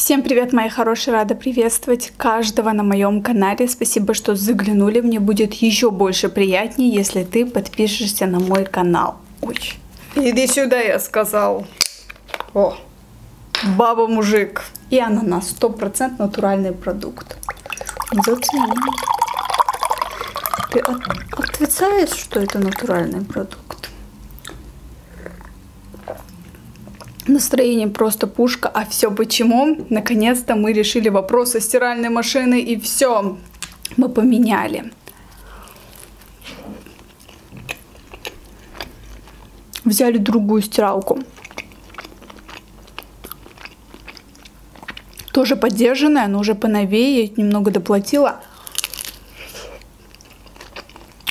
Всем привет, мои хорошие! Рада приветствовать каждого на моем канале. Спасибо, что заглянули. Мне будет еще больше приятнее, если ты подпишешься на мой канал. Ой. Иди сюда, я сказал. О, баба-мужик. И ананас. 100% натуральный продукт. Зацени. Ты от, отрицаешь, что это натуральный продукт? Настроение просто пушка. А все почему? Наконец-то мы решили вопрос со стиральной машиной и все. Мы поменяли. Взяли другую стиралку. Тоже поддержанная, но уже поновее. Немного доплатила.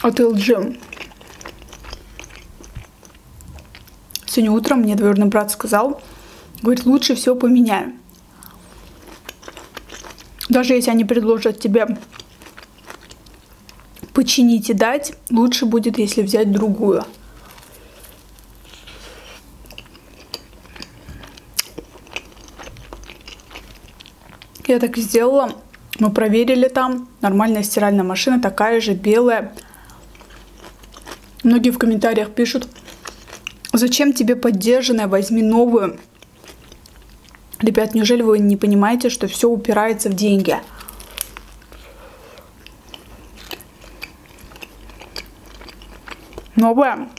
От LG. Сегодня утром мне двоюродный брат сказал, говорит, лучше все поменяем. Даже если они предложат тебе починить и дать, лучше будет, если взять другую. Я так и сделала. Мы проверили там. Нормальная стиральная машина, такая же, белая. Многие в комментариях пишут, Зачем тебе поддержанная? Возьми новую. Ребят, неужели вы не понимаете, что все упирается в деньги? Новая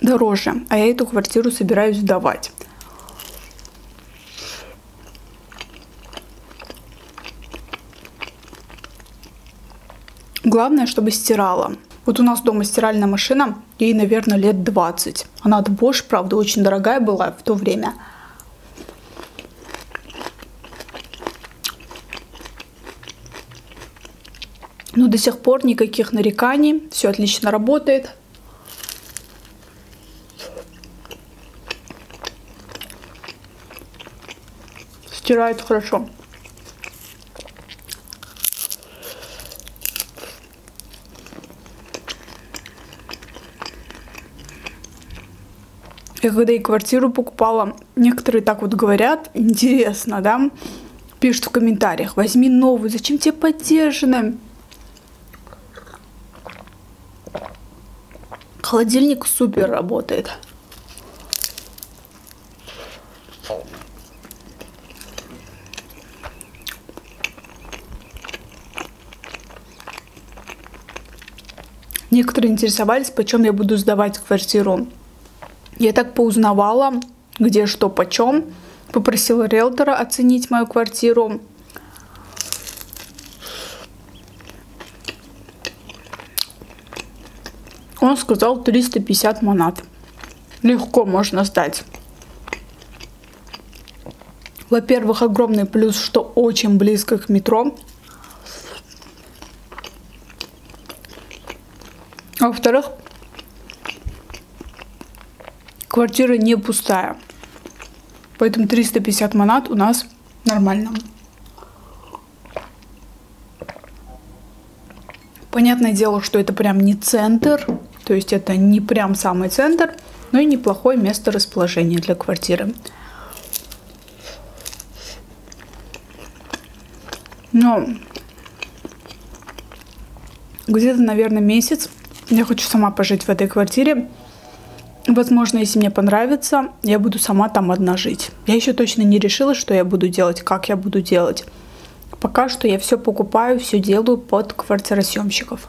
дороже, а я эту квартиру собираюсь сдавать. Главное, чтобы стирала. Вот у нас дома стиральная машина, ей, наверное, лет 20. Она от Bosch, правда, очень дорогая была в то время. Но до сих пор никаких нареканий, все отлично работает. Стирает хорошо. Я когда и квартиру покупала, некоторые так вот говорят, интересно, да, пишут в комментариях, возьми новую, зачем тебе поддержанная? Холодильник супер работает. Некоторые интересовались, почем я буду сдавать квартиру. Я так поузнавала, где что почем. Попросила риэлтора оценить мою квартиру. Он сказал 350 монат. Легко можно сдать. Во-первых, огромный плюс, что очень близко к метро. А во-вторых, Квартира не пустая. Поэтому 350 монат у нас нормально. Понятное дело, что это прям не центр, то есть это не прям самый центр, но и неплохое место расположения для квартиры. Но где-то, наверное, месяц я хочу сама пожить в этой квартире. Возможно, если мне понравится, я буду сама там одна жить. Я еще точно не решила, что я буду делать, как я буду делать. Пока что я все покупаю, все делаю под квартиросъемщиков.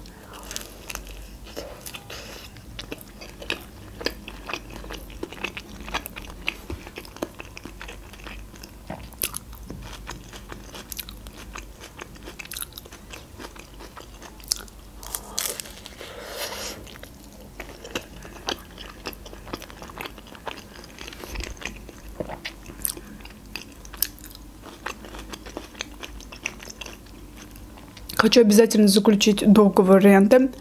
Хочу обязательно заключить договор ренты.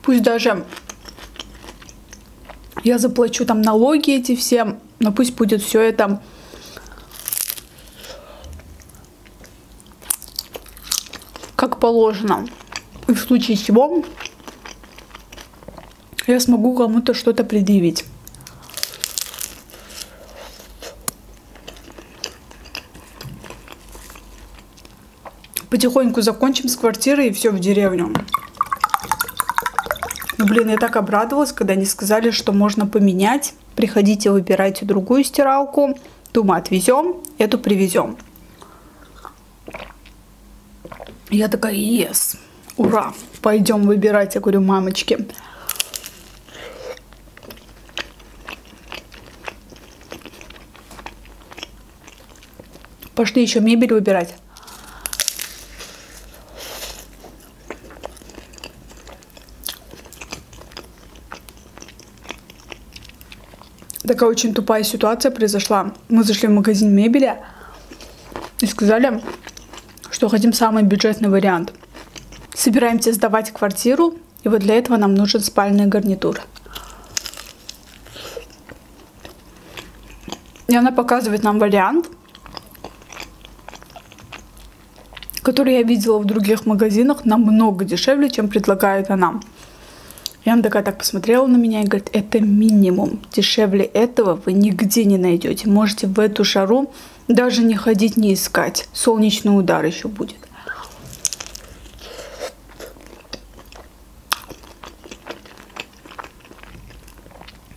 Пусть даже я заплачу там налоги эти все, но пусть будет все это как положено. И в случае чего я смогу кому-то что-то предъявить. Потихоньку закончим с квартиры и все в деревню. Ну, блин, я так обрадовалась, когда они сказали, что можно поменять. Приходите, выбирайте другую стиралку. Ту мы отвезем, эту привезем. Я такая, yes, ура, пойдем выбирать. Я говорю, мамочки. Пошли еще мебель выбирать. Такая очень тупая ситуация произошла. Мы зашли в магазин мебели и сказали, что хотим самый бюджетный вариант. Собираемся сдавать квартиру, и вот для этого нам нужен спальный гарнитур. И она показывает нам вариант, который я видела в других магазинах, намного дешевле, чем предлагает она. И она такая так посмотрела на меня и говорит, это минимум. Дешевле этого вы нигде не найдете. Можете в эту шару даже не ходить, не искать. Солнечный удар еще будет.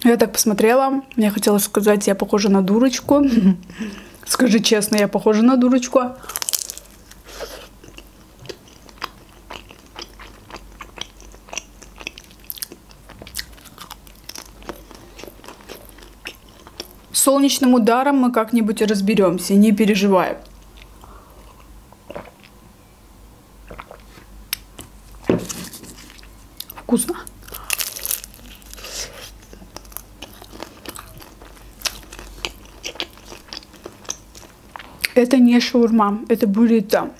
Я так посмотрела, мне хотелось сказать, я похожа на дурочку. Скажи честно, я похожа на дурочку. Солнечным ударом мы как-нибудь разберемся, не переживай. Вкусно. Это не шаурма, это буррито.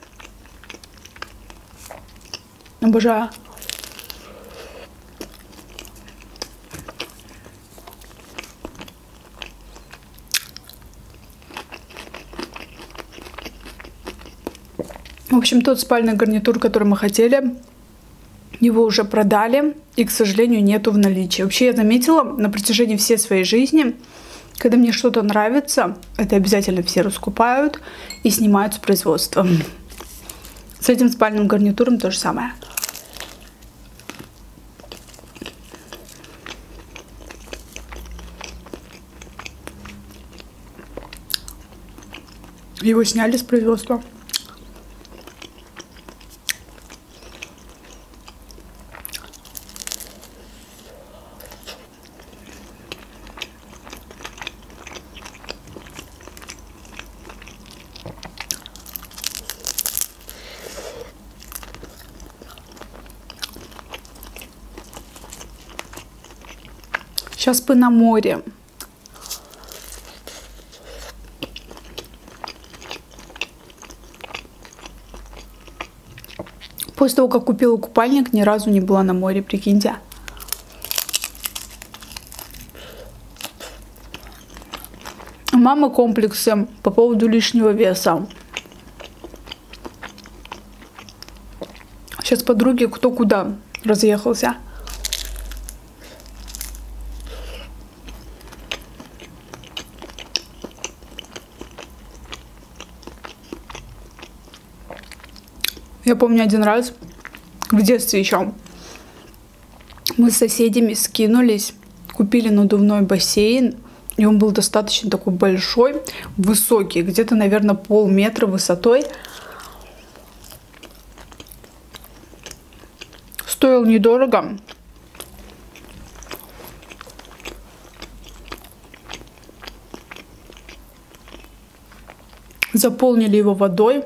Обожаю. В общем, тот спальный гарнитур, который мы хотели, его уже продали и, к сожалению, нету в наличии. Вообще, я заметила на протяжении всей своей жизни, когда мне что-то нравится, это обязательно все раскупают и снимают с производства. С этим спальным гарнитуром то же самое. Его сняли с производства. Сейчас бы на море. После того, как купила купальник, ни разу не была на море, прикиньте. Мама комплексы по поводу лишнего веса. Сейчас подруги кто куда разъехался. Я помню один раз в детстве еще мы с соседями скинулись, купили надувной бассейн, и он был достаточно такой большой, высокий, где-то, наверное, полметра высотой. Стоил недорого. Заполнили его водой.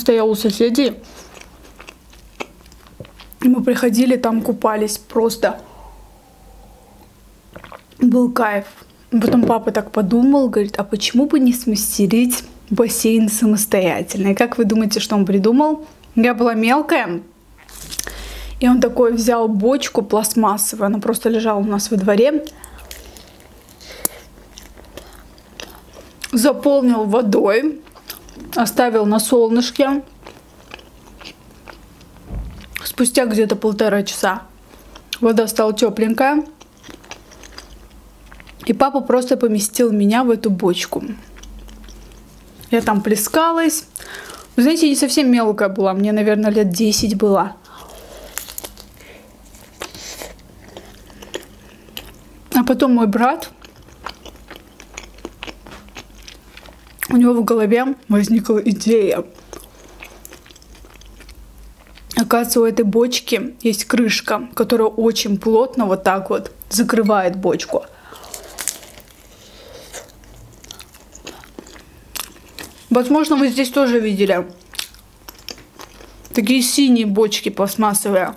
Стоял у соседей. И мы приходили, там купались просто. Был кайф. Потом папа так подумал, говорит, а почему бы не смастерить бассейн самостоятельно? И как вы думаете, что он придумал? Я была мелкая, и он такой взял бочку пластмассовую, она просто лежала у нас во дворе, заполнил водой, оставил на солнышке. Спустя где-то полтора часа вода стала тепленькая. И папа просто поместил меня в эту бочку. Я там плескалась. Вы знаете, не совсем мелкая была. Мне, наверное, лет 10 было. А потом мой брат, у него в голове возникла идея. Оказывается, у этой бочки есть крышка, которая очень плотно вот так вот закрывает бочку. Возможно, вы здесь тоже видели такие синие бочки пластмассовые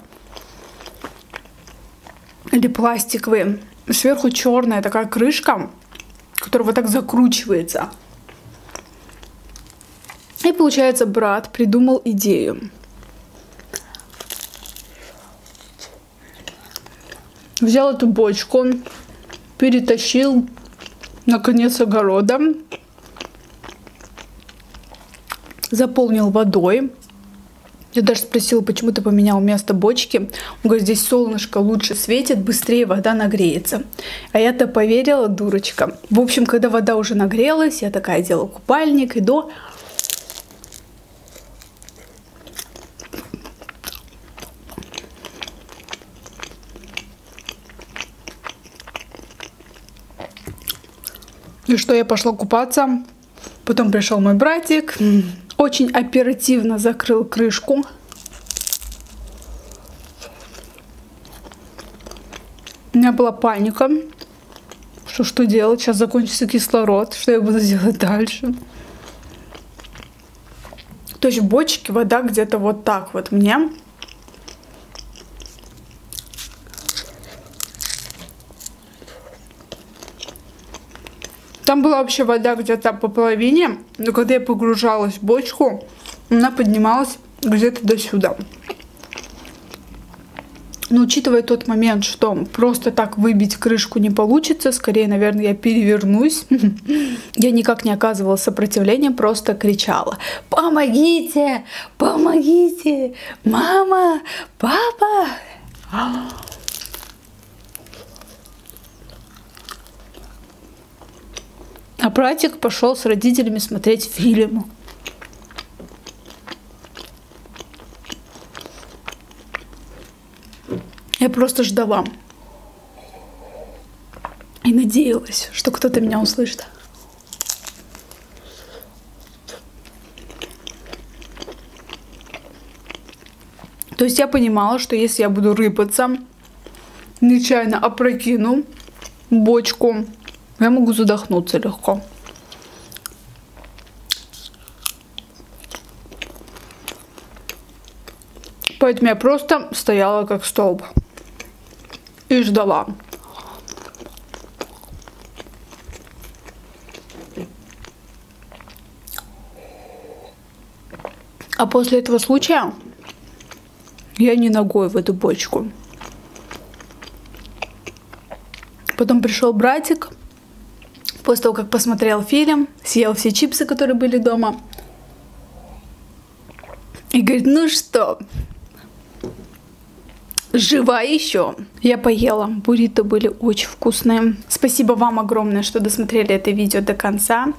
или пластиковые. Сверху черная такая крышка, которая вот так закручивается. И получается, брат придумал идею. Взял эту бочку, перетащил на конец огорода, заполнил водой. Я даже спросила, почему ты поменял место бочки. Он говорит, здесь солнышко лучше светит, быстрее вода нагреется. А я-то поверила, дурочка. В общем, когда вода уже нагрелась, я такая делала купальник, иду. И что, я пошла купаться. Потом пришел мой братик очень оперативно закрыл крышку. У меня была паника, что что делать, сейчас закончится кислород, что я буду делать дальше. То есть в бочке вода где-то вот так вот мне. Там была вообще вода где-то по половине, но когда я погружалась в бочку, она поднималась где-то до сюда. Но учитывая тот момент, что просто так выбить крышку не получится, скорее, наверное, я перевернусь. Я никак не оказывала сопротивления, просто кричала. Помогите! Помогите! Мама! Папа! А братик пошел с родителями смотреть фильм. Я просто ждала. И надеялась, что кто-то меня услышит. То есть я понимала, что если я буду рыпаться, нечаянно опрокину бочку я могу задохнуться легко. Поэтому я просто стояла как столб и ждала. А после этого случая я не ногой в эту бочку. Потом пришел братик, После того, как посмотрел фильм, съел все чипсы, которые были дома. И говорит, ну что, жива еще. Я поела. Буррито были очень вкусные. Спасибо вам огромное, что досмотрели это видео до конца.